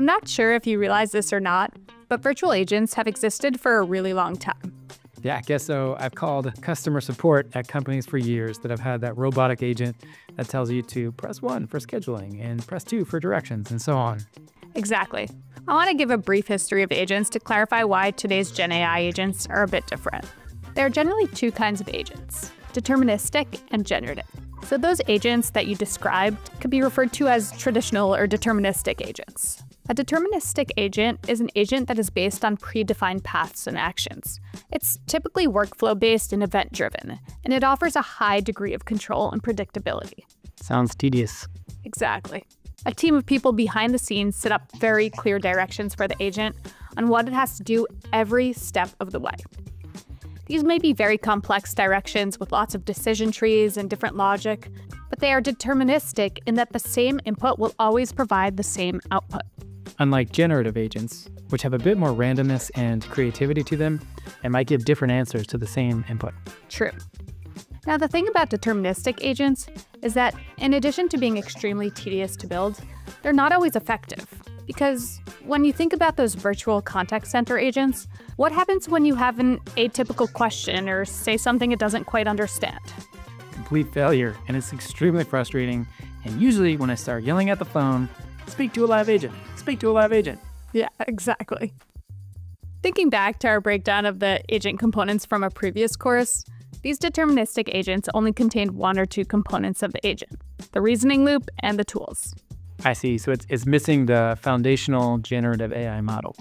I'm not sure if you realize this or not, but virtual agents have existed for a really long time. Yeah, I guess so. I've called customer support at companies for years that have had that robotic agent that tells you to press one for scheduling and press two for directions and so on. Exactly. I want to give a brief history of agents to clarify why today's Gen AI agents are a bit different. There are generally two kinds of agents deterministic and generative. So, those agents that you described could be referred to as traditional or deterministic agents. A deterministic agent is an agent that is based on predefined paths and actions. It's typically workflow based and event driven, and it offers a high degree of control and predictability. Sounds tedious. Exactly. A team of people behind the scenes set up very clear directions for the agent on what it has to do every step of the way. These may be very complex directions with lots of decision trees and different logic, but they are deterministic in that the same input will always provide the same output unlike generative agents, which have a bit more randomness and creativity to them and might give different answers to the same input. True. Now, the thing about deterministic agents is that, in addition to being extremely tedious to build, they're not always effective. Because when you think about those virtual contact center agents, what happens when you have an atypical question or say something it doesn't quite understand? Complete failure, and it's extremely frustrating. And usually, when I start yelling at the phone, speak to a live agent, Speak to a live agent. Yeah, exactly. Thinking back to our breakdown of the agent components from a previous course, these deterministic agents only contained one or two components of the agent the reasoning loop and the tools. I see. So it's, it's missing the foundational generative AI model.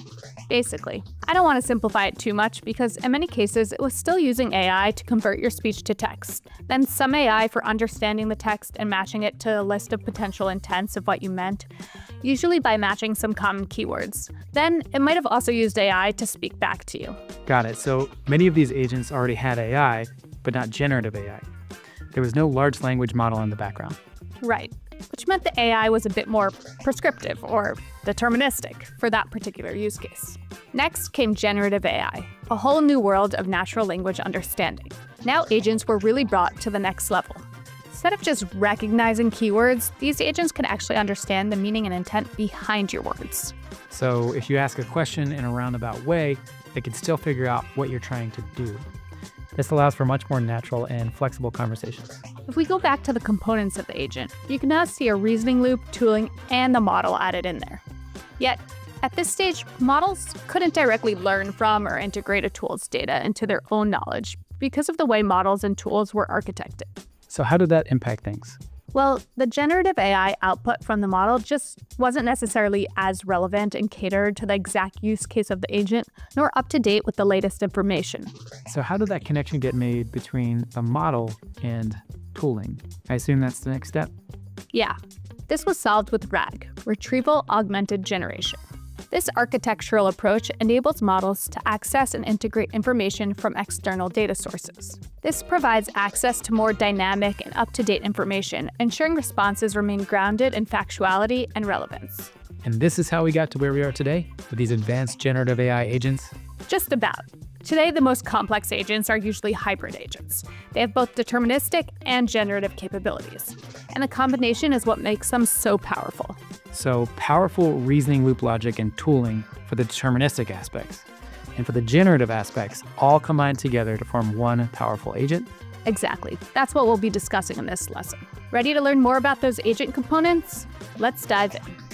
Basically. I don't want to simplify it too much because in many cases it was still using AI to convert your speech to text, then some AI for understanding the text and matching it to a list of potential intents of what you meant, usually by matching some common keywords. Then it might have also used AI to speak back to you. Got it. So many of these agents already had AI, but not generative AI. There was no large language model in the background. Right which meant the AI was a bit more prescriptive or deterministic for that particular use case. Next came generative AI, a whole new world of natural language understanding. Now agents were really brought to the next level. Instead of just recognizing keywords, these agents can actually understand the meaning and intent behind your words. So if you ask a question in a roundabout way, they can still figure out what you're trying to do. This allows for much more natural and flexible conversations. If we go back to the components of the agent, you can now see a reasoning loop, tooling, and the model added in there. Yet, at this stage, models couldn't directly learn from or integrate a tool's data into their own knowledge because of the way models and tools were architected. So, how did that impact things? Well, the generative AI output from the model just wasn't necessarily as relevant and catered to the exact use case of the agent, nor up to date with the latest information. So, how did that connection get made between the model and tooling? I assume that's the next step? Yeah. This was solved with RAG, Retrieval Augmented Generation. This architectural approach enables models to access and integrate information from external data sources. This provides access to more dynamic and up to date information, ensuring responses remain grounded in factuality and relevance. And this is how we got to where we are today with these advanced generative AI agents? Just about. Today, the most complex agents are usually hybrid agents. They have both deterministic and generative capabilities, and the combination is what makes them so powerful. So, powerful reasoning loop logic and tooling for the deterministic aspects, and for the generative aspects, all combined together to form one powerful agent? Exactly. That's what we'll be discussing in this lesson. Ready to learn more about those agent components? Let's dive in.